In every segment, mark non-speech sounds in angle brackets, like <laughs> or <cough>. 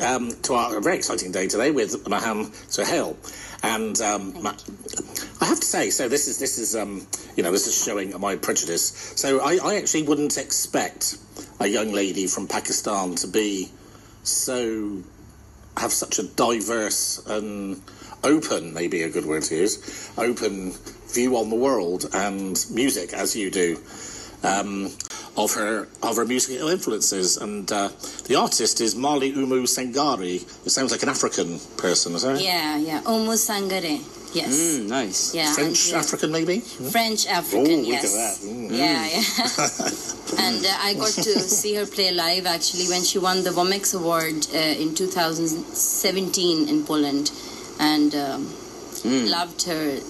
um, to our very exciting day today with Maham Suhail. And um, I have to say, so this is this is um, you know this is showing my prejudice. So I, I actually wouldn't expect a young lady from Pakistan to be so have such a diverse and open, maybe a good word to use, open view on the world and music as you do. Um, of her of her musical influences, and uh, the artist is Mali Oumou Sangaré. It sounds like an African person, is that? Yeah, yeah. Oumou Sangaré. Yes. Mm, nice. Yeah. French yeah. African, maybe. French Oh, African. look yes. at that. Mm. Yeah, yeah. <laughs> and uh, I got to <laughs> see her play live actually when she won the Womex Award uh, in 2017 in Poland, and um, loved her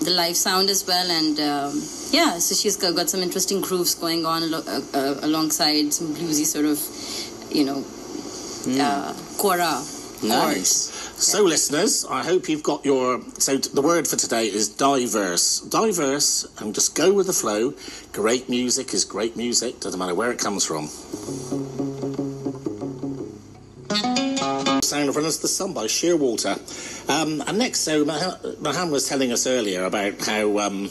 the live sound as well. And um, yeah, so she's got, got some interesting grooves going on uh, uh, alongside some bluesy sort of, you know, uh, kora. Nice. So, listeners, I hope you've got your. So, the word for today is diverse. Diverse, and just go with the flow. Great music is great music, doesn't matter where it comes from. Sound of Runners the Sun by Shearwater. Um, and next, so Mah- Maham was telling us earlier about how. Um,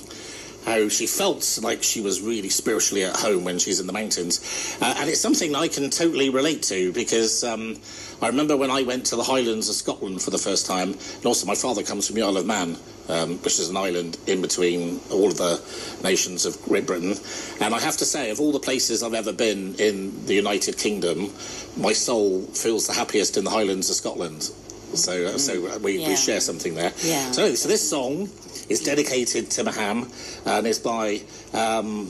how she felt like she was really spiritually at home when she's in the mountains. Uh, and it's something I can totally relate to because um, I remember when I went to the Highlands of Scotland for the first time, and also my father comes from the Isle of Man, um, which is an island in between all of the nations of Great Britain. And I have to say, of all the places I've ever been in the United Kingdom, my soul feels the happiest in the Highlands of Scotland. So, uh, so we, Yeah. we share something there. Yeah. So, so this song is dedicated to Maham and is by um,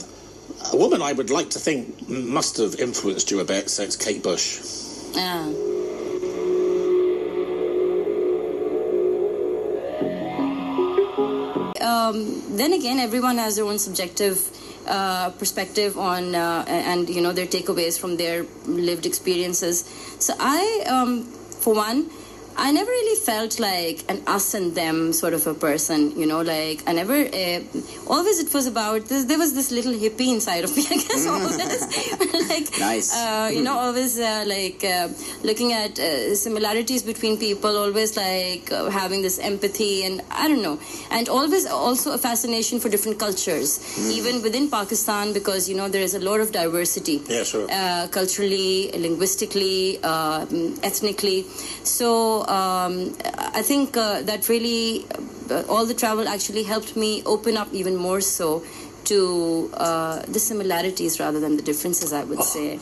a woman I would like to think must have influenced you a bit. So it's Kate Bush. Yeah. Um, then again, everyone has their own subjective uh, perspective on, uh, and you know, their takeaways from their lived experiences. So I, um, for one, I never really felt like an us and them sort of a person, you know, like I never, uh, always it was about, this, there was this little hippie inside of me, <laughs> I guess, always. <laughs> like, Nice. uh, you know, always uh, like uh, looking at uh, similarities between people, always like uh, having this empathy and I don't know, and always also a fascination for different cultures, even within Pakistan, because you know there is a lot of diversity Yeah, sure. uh, culturally, linguistically, uh, mm, ethnically. So um, I think uh, that really, uh, all the travel actually helped me open up even more so to uh, the similarities rather than the differences, I would say.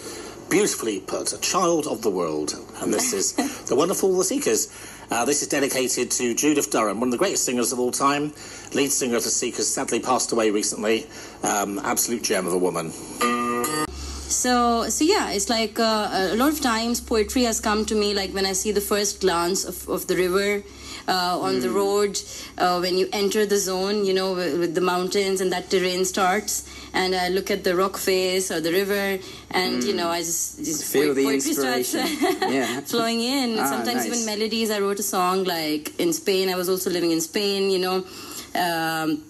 Beautifully put, a child of the world. And this is <laughs> the wonderful The Seekers. Uh, this is dedicated to Judith Durham, one of the greatest singers of all time, lead singer of The Seekers, sadly passed away recently. Um, absolute gem of a woman. So, so yeah, it's like uh, a lot of times poetry has come to me like when I see the first glance of, of the river uh, on the road, uh, when you enter the zone, you know, with, with the mountains and that terrain starts, and I look at the rock face or the river, and you know, I just, just Feel the poetry starts inspiration. <laughs> Yeah. flowing in. Ah, Sometimes nice. even melodies. I wrote a song like in Spain. I was also living in Spain, you know. Um,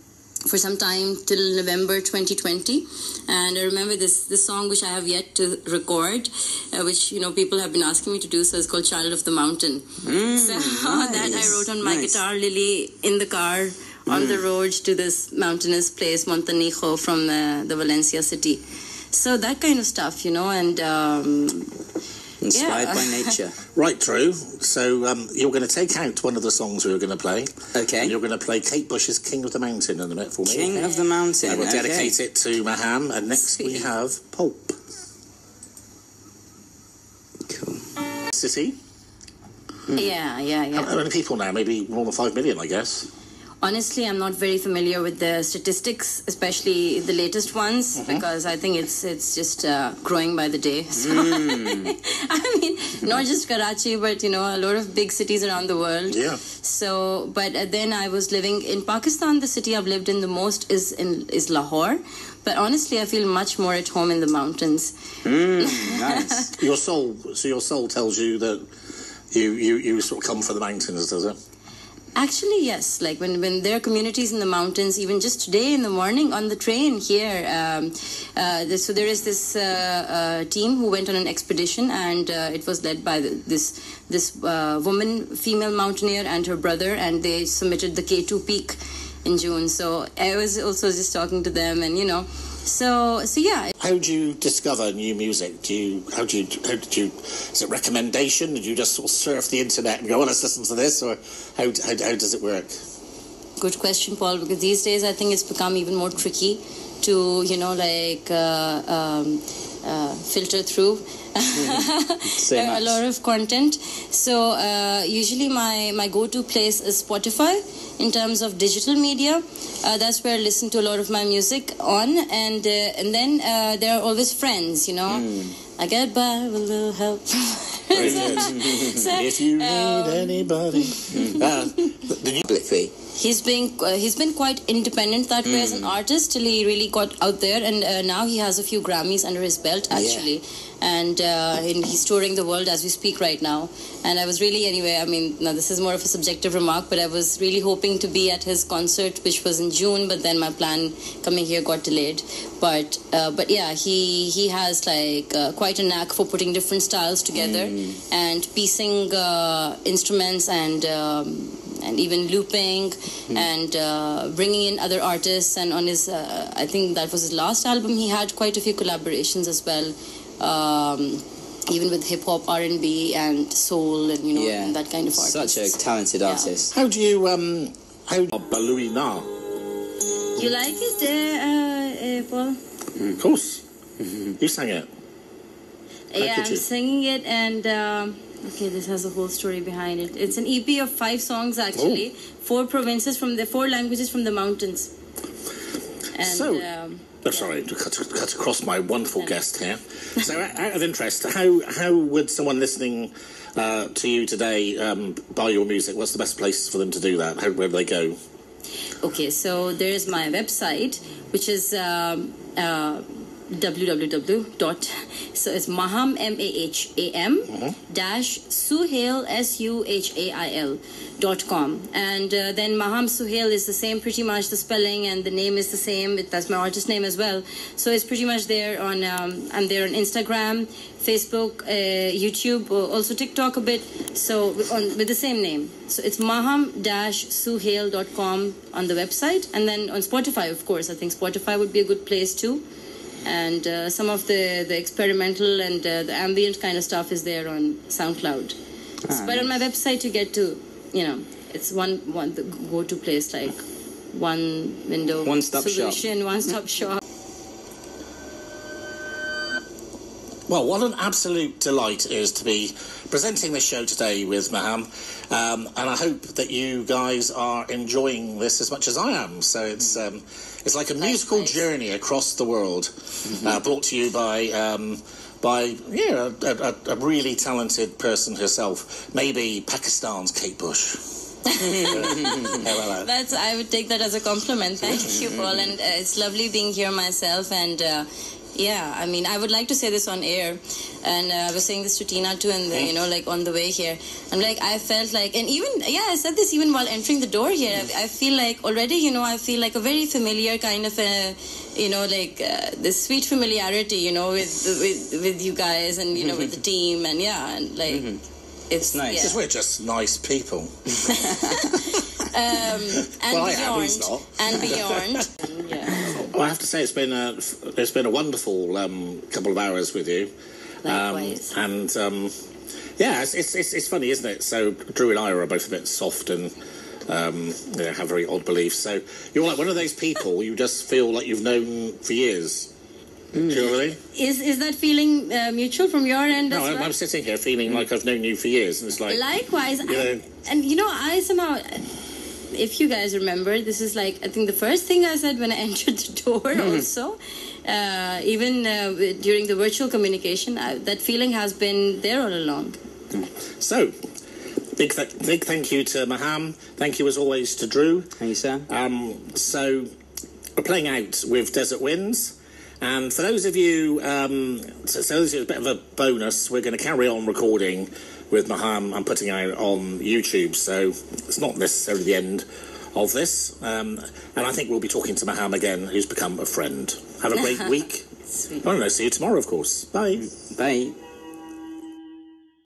for some time till November 2020, and I remember this this song which I have yet to record, uh, which you know people have been asking me to do. So it's called "Child of the Mountain." so <laughs> that I wrote on my nice. guitar, Lily, in the car on the road to this mountainous place, Montanijo, from the, the Valencia city. So that kind of stuff, you know, and um, Inspired Yeah. by nature. <laughs> Right, Drew. So um, you're going to take out one of the songs we were going to play. And Okay. you're going to play Kate Bush's King of the Mountain in a minute for me. King of the Mountain. And we'll okay. dedicate it to Maham. And next we have Pulp Cool. City. yeah, yeah, yeah. How many people now? Maybe more than five million, I guess. Honestly, I'm not very familiar with the statistics, especially the latest ones, because I think it's it's just uh, growing by the day. <laughs> So, <laughs> I mean, not just Karachi, but you know, a lot of big cities around the world. Yeah. So, but uh, then I was living in Pakistan. The city I've lived in the most is in is Lahore. But honestly, I feel much more at home in the mountains. <laughs> Nice. Your soul. So your soul tells you that you you, you sort of come for the mountains, does it? Actually, yes. Like when, when there are communities in the mountains, even just today in the morning on the train here. Um, uh, this, so there is this uh, uh, team who went on an expedition, and uh, it was led by the, this this uh, woman, female mountaineer, and her brother, and they submitted the K2 peak in June. So I was also just talking to them, and you know, so so yeah. How do you discover new music? Do you how do you how did you is it recommendation? Did you just sort of surf the internet and go, "Oh, let's listen to this," or how how, how does it work? Good question, Paul. Because these days I think it's become even more tricky to you know like uh, um, uh, filter through <laughs> a lot of content. So uh, usually my my go-to place is Spotify in terms of digital media. Uh, that's where I listen to a lot of my music on, and uh, and then uh, there are always friends. You know, I get by with a little help. <laughs> So, <laughs> if you need um, anybody, uh, the, the new Public fee. He's been uh, he's been quite independent that way as an artist till he really got out there. And uh, now he has a few grammys under his belt actually. And uh, he's touring the world as we speak right now. And i was really anyway i mean now this is more of a subjective remark but i was really hoping to be at his concert which was in june but then my plan coming here got delayed. But uh, but yeah he he has like uh, quite a knack for putting different styles together and piecing uh, instruments and um, and even looping and uh, bringing in other artists and on his uh, i think that was his last album he had quite a few collaborations as well um, even with hip hop r&b and soul and you know Yeah. and that kind of artist Such a talented Yeah. artist. How do you um how Balui Na? you like it uh, uh, uh, paul Of course, <laughs> you sang it. yeah i'm you? singing it and um, okay this has a whole story behind it it's an ep of five songs actually four provinces from the four languages from the mountains and So- um, Oh, sorry, to cut, cut across my wonderful guest here. So, <laughs> out out of interest, how how would someone listening uh, to you today um, buy your music? What's the best place for them to do that? How, where do they go? Okay, so there is my website, which is um, uh, www dot so it's maham m a h a m dash suhail s u h a i l dot com. And uh, then maham suhail is the same pretty much the spelling and the name is the same. It- that's my artist name as well. So it's pretty much there on um, i'm there on instagram facebook uh, youtube uh, also tiktok a bit. So on with the same name. So it's maham dash suhail dot com on the website. And then on spotify of course i think spotify would be a good place too and uh, some of the, the experimental and uh, the ambient kind of stuff is there on SoundCloud. but on my website, you get to, you know, it's one one go-to place like one window, One-stop shop. solution, one-stop shop. Well, what an absolute delight it is to be presenting this show today with Maham. Um, and I hope that you guys are enjoying this as much as I am. So it's um, it's like a musical nice. journey across the world, uh, brought to you by um, by yeah a, a, a really talented person herself, maybe Pakistan's Kate Bush. <laughs> That's I would take that as a compliment. Thank you, Paul, and uh, it's lovely being here myself. And uh, yeah, I mean, I would like to say this on air, and uh, I was saying this to Tina too, and you know, like on the way here, I'm like, I felt like, and even yeah, I said this even while entering the door here. I, I feel like already, you know, I feel like a very familiar kind of a, you know, like uh, this sweet familiarity, you know, with with with you guys, and you know, with the team, and yeah, and like. It's nice. yeah. Because we're just nice people. <laughs> Um, and Well, I am, beyond, he's not. and beyond. <laughs> Well, I have to say it's been a it's been a wonderful um, couple of hours with you. Likewise. Um, and um, yeah, it's, it's it's it's funny, isn't it? So Drew and I are both a bit soft and um, you know, have very odd beliefs. So you're like one of those people you just feel like you've known for years. Do you know what I mean? Is is that feeling uh, mutual from your end No, as I'm, well? I'm sitting here feeling like I've known you for years, and it's like Likewise, You I, know- and you know, I somehow, if you guys remember, this is like I think the first thing I said when I <laughs> entered the door. Also, uh, even uh, during the virtual communication, I, that feeling has been there all along. so. Big, th- big thank you to Maham. Thank you as always to Drew. Thank you, sir. Um, so we're playing out with Desert Winds, And for those of you, um, so, so this is a bit of a bonus. We're going to carry on recording with Maham and putting out on YouTube. So it's not necessarily the end of this. Um, and I think we'll be talking to Maham again, who's become a friend. Have a great <laughs> week. Sweet. I don't know. See you tomorrow, of course. Bye. Bye.